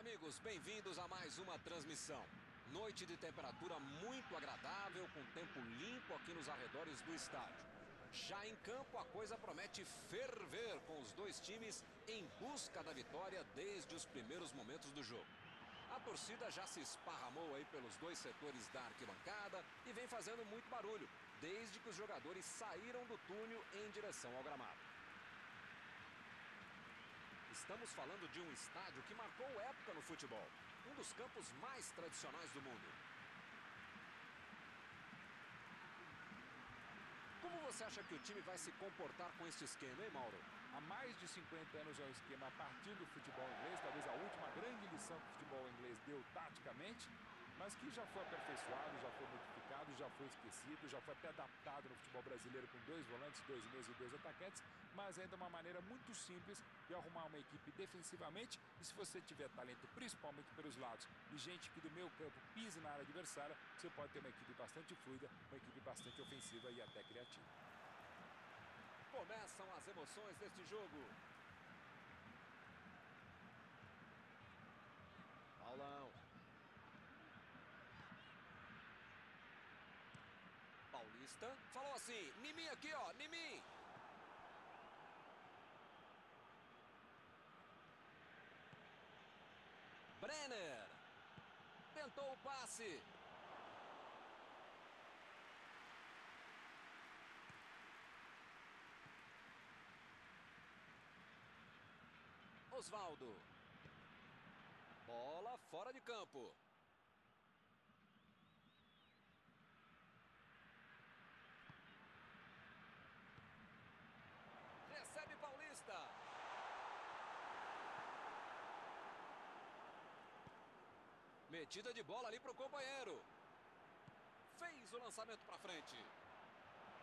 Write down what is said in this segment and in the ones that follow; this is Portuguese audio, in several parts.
amigos, bem-vindos a mais uma transmissão. Noite de temperatura muito agradável, com tempo limpo aqui nos arredores do estádio. Já em campo, a coisa promete ferver com os dois times em busca da vitória desde os primeiros momentos do jogo. A torcida já se esparramou aí pelos dois setores da arquibancada e vem fazendo muito barulho, desde que os jogadores saíram do túnel em direção ao gramado. Estamos falando de um estádio que marcou época no futebol. Um dos campos mais tradicionais do mundo. Como você acha que o time vai se comportar com este esquema, hein, Mauro? Há mais de 50 anos é um esquema a partir do futebol inglês, talvez a última grande lição que o futebol inglês deu taticamente, mas que já foi aperfeiçoado, já foi modificado, já foi esquecido, já foi até adaptado no futebol brasileiro com dois volantes, dois meios e dois atacantes, mas ainda uma maneira muito simples de arrumar uma equipe defensivamente e se você tiver talento, principalmente pelos lados, e gente que do meio campo pise na área adversária, você pode ter uma equipe bastante fluida, uma equipe bastante ofensiva e até criativa. Começam as emoções deste jogo. Paulão. Paulista. Falou assim, Nimi aqui, ó, Nimi. Brenner. Tentou o passe. Osvaldo. Bola fora de campo. Recebe Paulista. Metida de bola ali para o companheiro. Fez o lançamento para frente.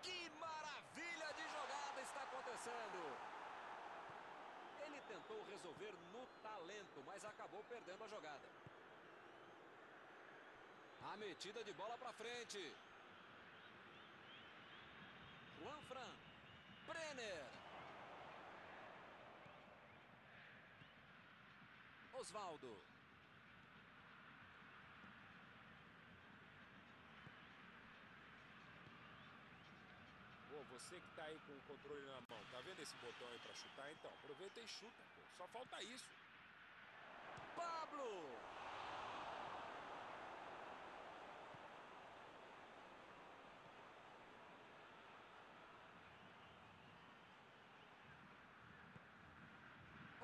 Que maravilha de jogada está acontecendo. Ele tentou resolver no talento, mas acabou perdendo a jogada. A metida de bola para frente. Juan Fran. Brenner. Osvaldo. Pô, você que tá aí com o controle na mão, tá vendo esse botão aí pra chutar? Então, aproveita e chuta, pô. Só falta isso. Pablo!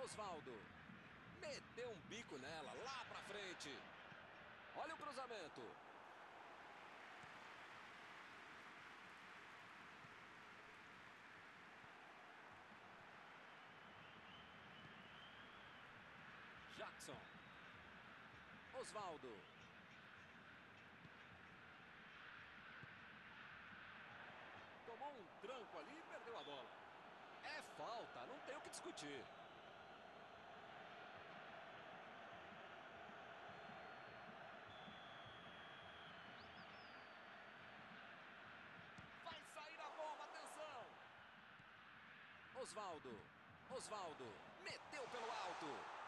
Osvaldo. Meteu um bico nela, lá pra frente. Olha o cruzamento. Jackson. Osvaldo. Tomou um tranco ali e perdeu a bola. É falta, não tem o que discutir. Vai sair a bomba, atenção! Osvaldo. Osvaldo. Meteu pelo alto.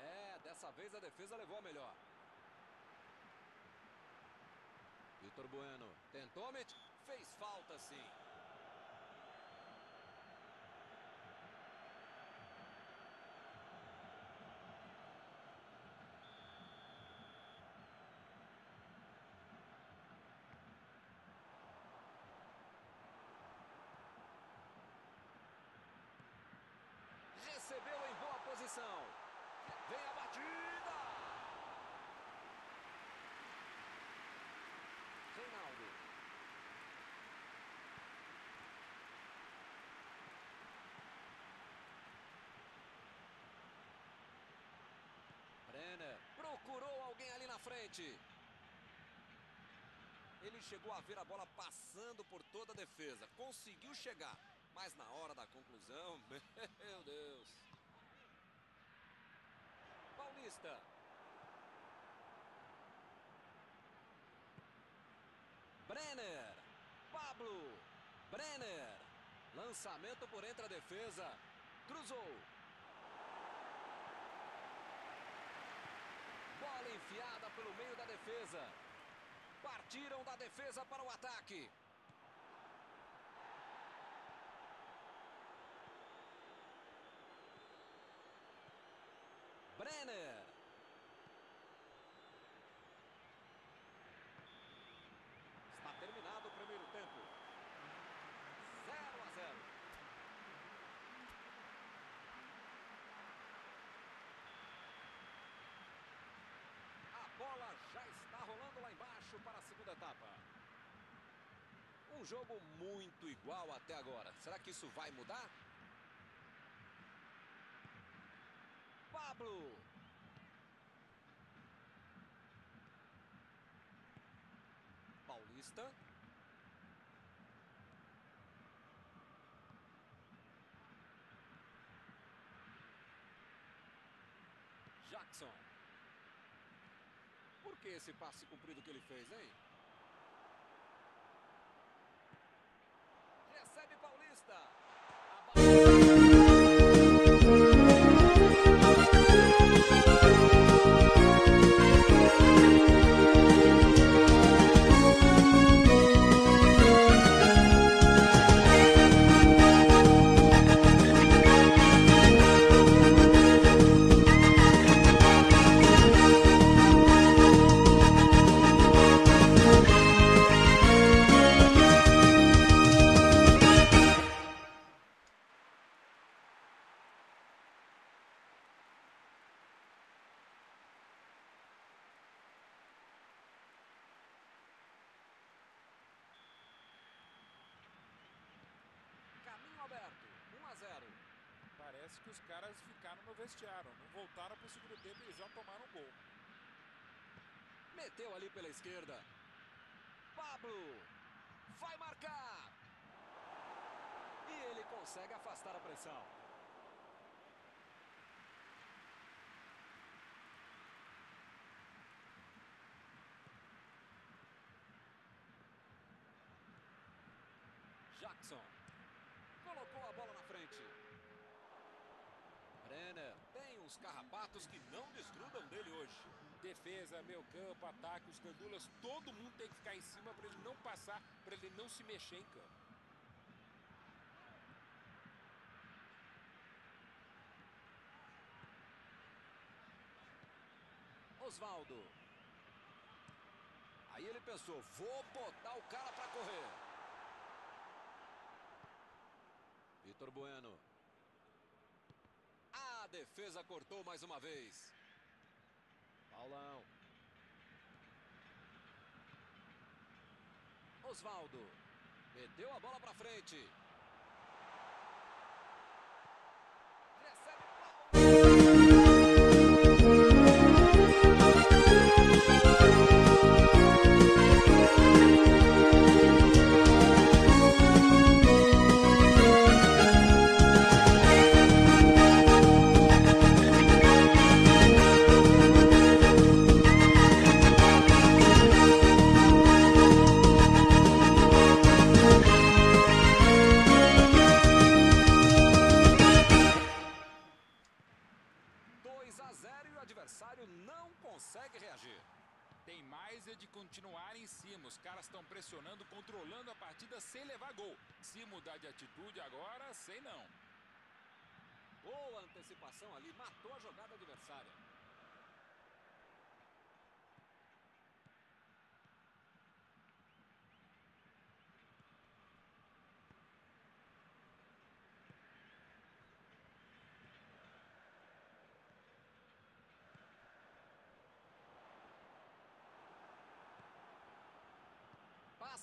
É, dessa vez a defesa levou a melhor. Vitor Bueno tentou, met... fez falta sim. Recebeu em boa posição. Vem a batida! Reinaldo. Brenner procurou alguém ali na frente. Ele chegou a ver a bola passando por toda a defesa. Conseguiu chegar. Mas na hora da conclusão, meu Deus. Paulista. Brenner. Pablo. Brenner. Lançamento por entre a defesa. Cruzou. Bola enfiada pelo meio da defesa. Partiram da defesa para o ataque. Brenner. Está terminado o primeiro tempo. 0 a 0. A bola já está rolando lá embaixo para a segunda etapa. Um jogo muito igual até agora. Será que isso vai mudar? Pablo. Paulista. Jackson. Por que esse passe comprido que ele fez, hein? Que os caras ficaram no vestiário, não voltaram para o segundo tempo, eles já tomaram um gol. Meteu ali pela esquerda. Pablo. Vai marcar. E ele consegue afastar a pressão. Jackson. Colocou a bola na frente. Tem uns carrapatos que não desgrudam dele hoje. Defesa, meio campo, ataque, os gandulas, todo mundo tem que ficar em cima para ele não passar, para ele não se mexer em campo. Osvaldo. Aí ele pensou, vou botar o cara para correr. Vitor Bueno. Defesa cortou mais uma vez. Paulão. Osvaldo. Meteu a bola para frente. a 0 e o adversário não consegue reagir. Tem mais é de continuar em cima. Os caras estão pressionando, controlando a partida sem levar gol. Se mudar de atitude agora, sei não. Boa antecipação ali, matou a jogada adversária.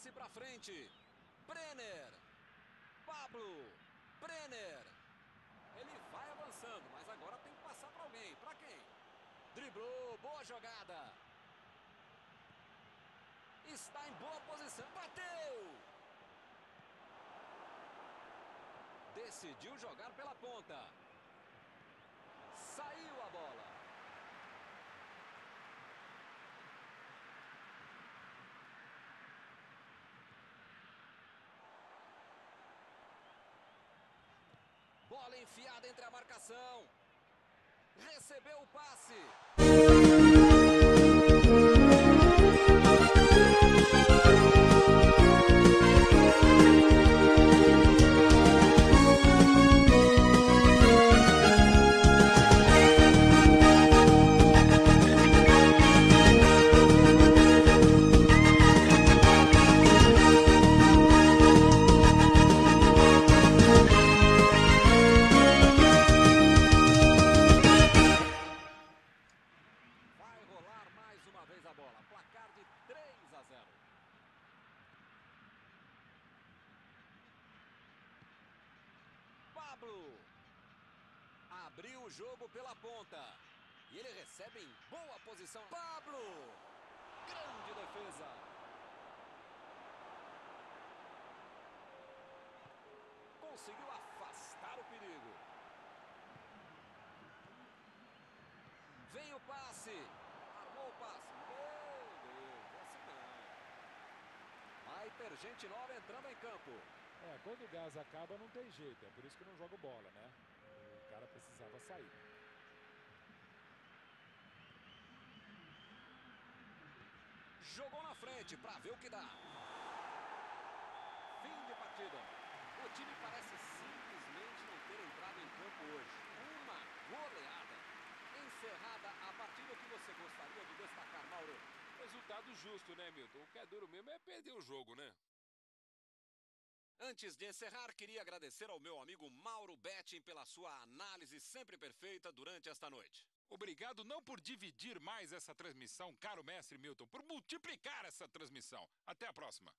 Passe para frente. Brenner. Pablo. Brenner. Ele vai avançando, mas agora tem que passar para alguém. Para quem? Driblou, boa jogada. Está em boa posição, bateu! Decidiu jogar pela ponta. Saiu a bola. Bola enfiada entre a marcação. Recebeu o passe. Pablo. Abriu o jogo pela ponta. E ele recebe em boa posição. Pablo. Grande defesa. Conseguiu afastar o perigo. Vem o passe. Armou o passe. Meu Deus, esse gente nova entrando em campo. É, quando o gás acaba não tem jeito, é por isso que não jogo bola, né? O cara precisava sair. Jogou na frente para ver o que dá. Fim de partida. O time parece simplesmente não ter entrado em campo hoje. Uma goleada. Encerrada a partida que você gostaria de destacar, Mauro. Justo, né, Milton? O que é duro mesmo é perder o jogo, né? Antes de encerrar, queria agradecer ao meu amigo Mauro Betting pela sua análise sempre perfeita durante esta noite. Obrigado não por dividir mais essa transmissão, caro mestre Milton, por multiplicar essa transmissão. Até a próxima.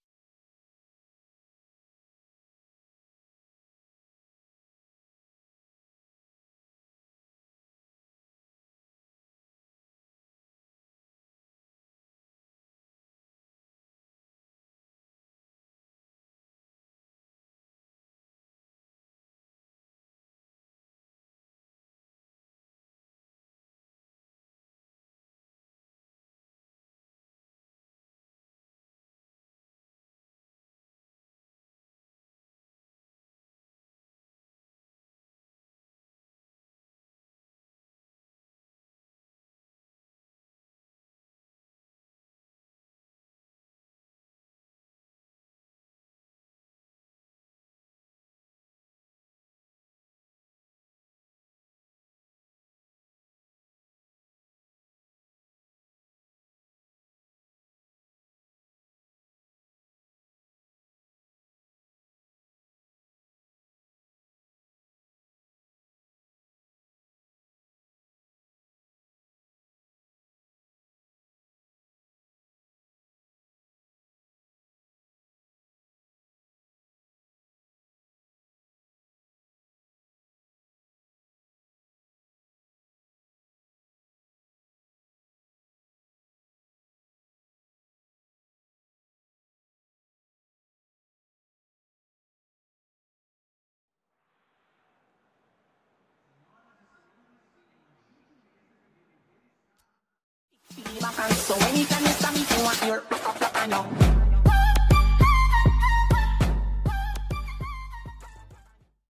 So anytime you stop me, you want your rock up, know.